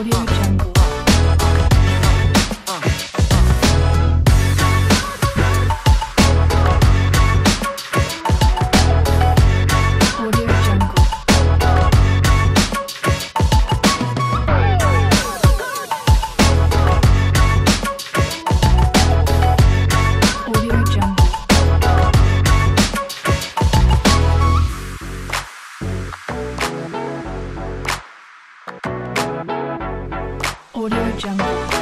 audio Audio Jungle.